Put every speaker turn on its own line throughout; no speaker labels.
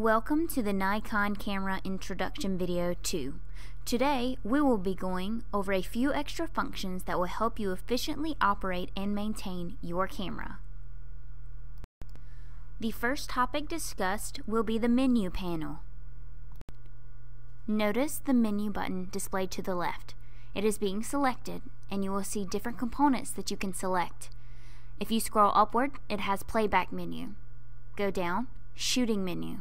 Welcome to the Nikon Camera Introduction Video 2. Today, we will be going over a few extra functions that will help you efficiently operate and maintain your camera. The first topic discussed will be the menu panel. Notice the menu button displayed to the left. It is being selected and you will see different components that you can select. If you scroll upward, it has playback menu. Go down, shooting menu,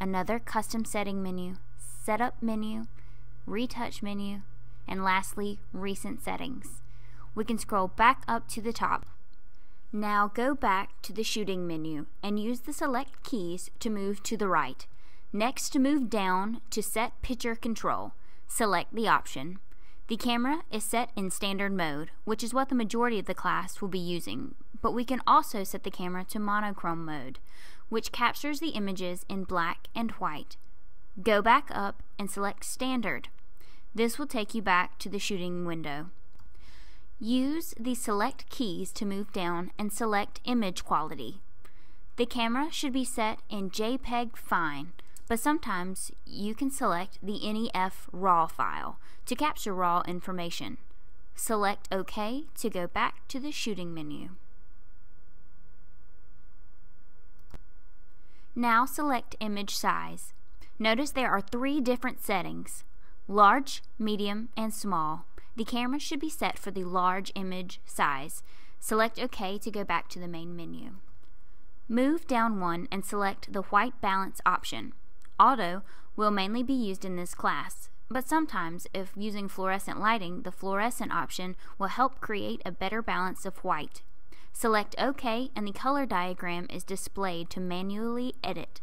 another custom setting menu, setup menu, retouch menu, and lastly, recent settings. We can scroll back up to the top. Now go back to the shooting menu and use the select keys to move to the right. Next, to move down to set picture control, select the option. The camera is set in standard mode, which is what the majority of the class will be using, but we can also set the camera to monochrome mode, which captures the images in black and white. Go back up and select standard. This will take you back to the shooting window. Use the select keys to move down and select image quality. The camera should be set in JPEG Fine, but sometimes you can select the NEF RAW file to capture raw information. Select OK to go back to the shooting menu. Now select image size. Notice there are three different settings, large, medium, and small. The camera should be set for the large image size. Select OK to go back to the main menu. Move down one and select the white balance option. Auto will mainly be used in this class, but sometimes if using fluorescent lighting, the fluorescent option will help create a better balance of white. Select OK and the color diagram is displayed to manually edit.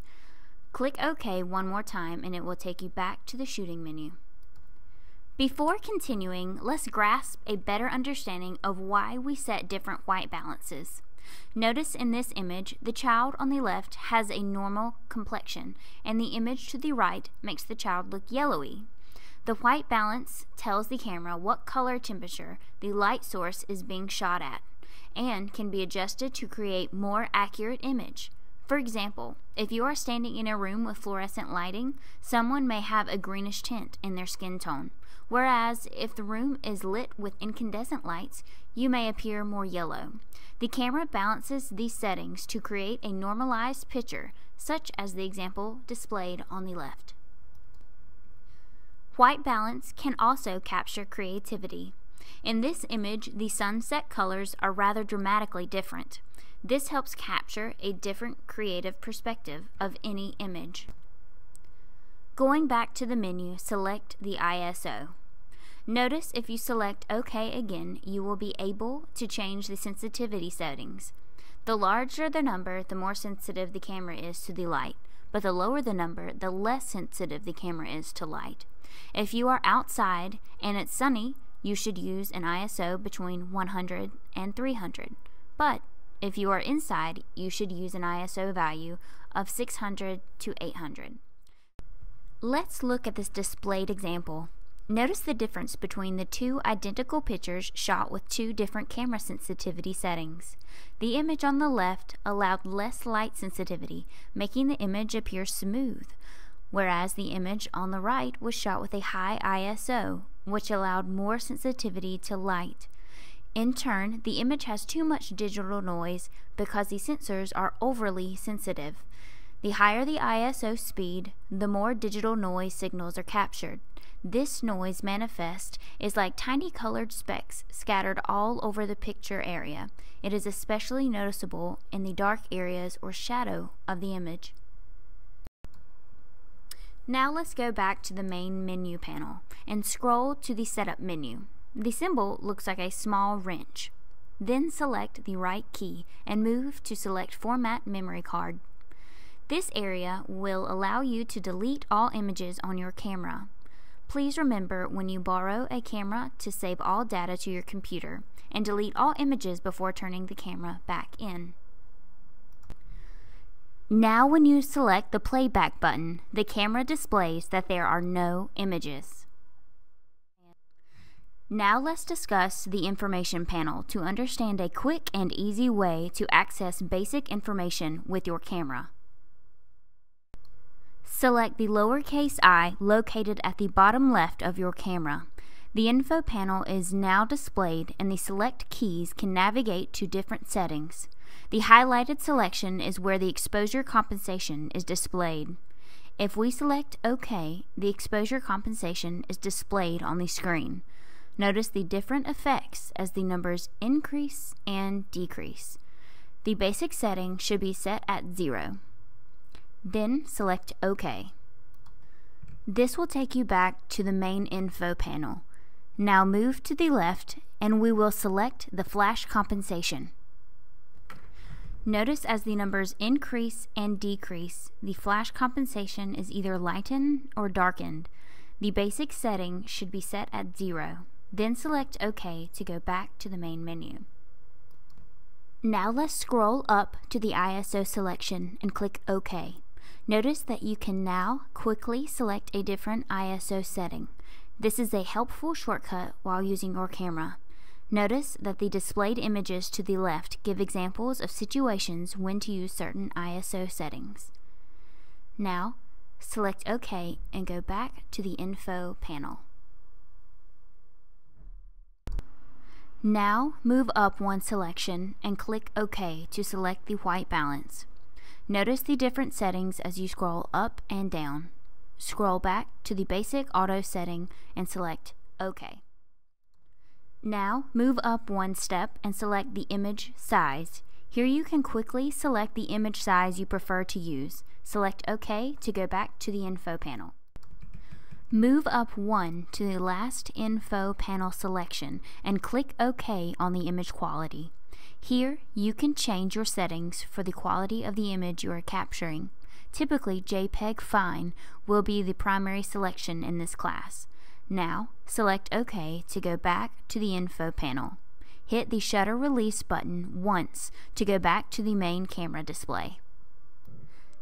Click OK one more time and it will take you back to the shooting menu. Before continuing, let's grasp a better understanding of why we set different white balances. Notice in this image, the child on the left has a normal complexion, and the image to the right makes the child look yellowy. The white balance tells the camera what color temperature the light source is being shot at, and can be adjusted to create more accurate image. For example, if you are standing in a room with fluorescent lighting, someone may have a greenish tint in their skin tone, whereas if the room is lit with incandescent lights, you may appear more yellow. The camera balances these settings to create a normalized picture, such as the example displayed on the left. White balance can also capture creativity. In this image, the sunset colors are rather dramatically different. This helps capture a different creative perspective of any image. Going back to the menu, select the ISO. Notice if you select OK again, you will be able to change the sensitivity settings. The larger the number, the more sensitive the camera is to the light, but the lower the number, the less sensitive the camera is to light. If you are outside and it's sunny, you should use an ISO between 100 and 300. But if you are inside, you should use an ISO value of 600 to 800. Let's look at this displayed example. Notice the difference between the two identical pictures shot with two different camera sensitivity settings. The image on the left allowed less light sensitivity, making the image appear smooth, whereas the image on the right was shot with a high ISO, which allowed more sensitivity to light. In turn, the image has too much digital noise because the sensors are overly sensitive. The higher the ISO speed, the more digital noise signals are captured. This noise manifest is like tiny colored specks scattered all over the picture area. It is especially noticeable in the dark areas or shadow of the image. Now let's go back to the main menu panel and scroll to the setup menu. The symbol looks like a small wrench. Then select the right key and move to select Format Memory Card. This area will allow you to delete all images on your camera. Please remember when you borrow a camera to save all data to your computer and delete all images before turning the camera back in. Now when you select the playback button, the camera displays that there are no images. Now let's discuss the information panel to understand a quick and easy way to access basic information with your camera. Select the lowercase i located at the bottom left of your camera. The info panel is now displayed and the select keys can navigate to different settings. The highlighted selection is where the exposure compensation is displayed. If we select OK, the exposure compensation is displayed on the screen. Notice the different effects as the numbers increase and decrease. The basic setting should be set at 0. Then select OK. This will take you back to the main info panel. Now move to the left and we will select the flash compensation. Notice as the numbers increase and decrease, the flash compensation is either lightened or darkened. The basic setting should be set at zero. Then select OK to go back to the main menu. Now let's scroll up to the ISO selection and click OK. Notice that you can now quickly select a different ISO setting. This is a helpful shortcut while using your camera. Notice that the displayed images to the left give examples of situations when to use certain ISO settings. Now, select OK and go back to the Info panel. Now, move up one selection and click OK to select the white balance. Notice the different settings as you scroll up and down. Scroll back to the basic auto setting and select OK. Now move up one step and select the image size. Here you can quickly select the image size you prefer to use. Select OK to go back to the info panel. Move up one to the last info panel selection and click OK on the image quality. Here you can change your settings for the quality of the image you are capturing. Typically JPEG Fine will be the primary selection in this class. Now, select OK to go back to the info panel. Hit the shutter release button once to go back to the main camera display.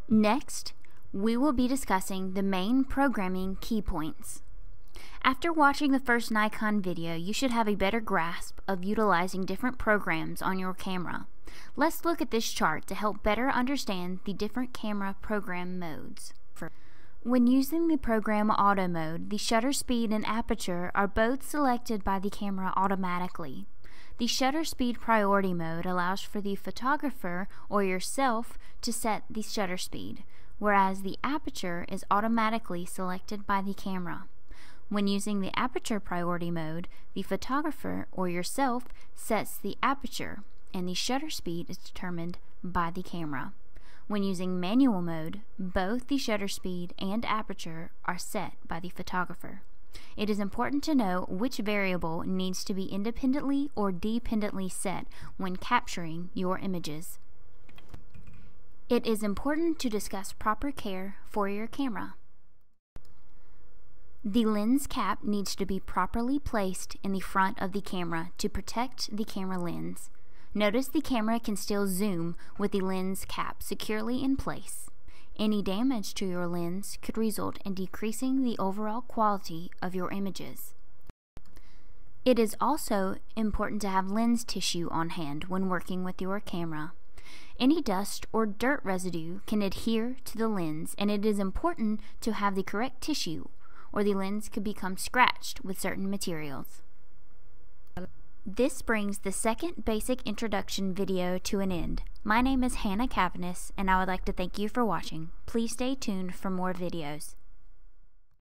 Next, we will be discussing the main programming key points. After watching the first Nikon video, you should have a better grasp of utilizing different programs on your camera. Let's look at this chart to help better understand the different camera program modes. When using the program auto mode, the shutter speed and aperture are both selected by the camera automatically. The shutter speed priority mode allows for the photographer or yourself to set the shutter speed, whereas the aperture is automatically selected by the camera. When using the aperture priority mode, the photographer or yourself sets the aperture and the shutter speed is determined by the camera. When using manual mode, both the shutter speed and aperture are set by the photographer. It is important to know which variable needs to be independently or dependently set when capturing your images. It is important to discuss proper care for your camera. The lens cap needs to be properly placed in the front of the camera to protect the camera lens. Notice the camera can still zoom with the lens cap securely in place. Any damage to your lens could result in decreasing the overall quality of your images. It is also important to have lens tissue on hand when working with your camera. Any dust or dirt residue can adhere to the lens and it is important to have the correct tissue or the lens could become scratched with certain materials. This brings the second basic introduction video to an end. My name is Hannah Cavanis, and I would like to thank you for watching. Please stay tuned for more videos.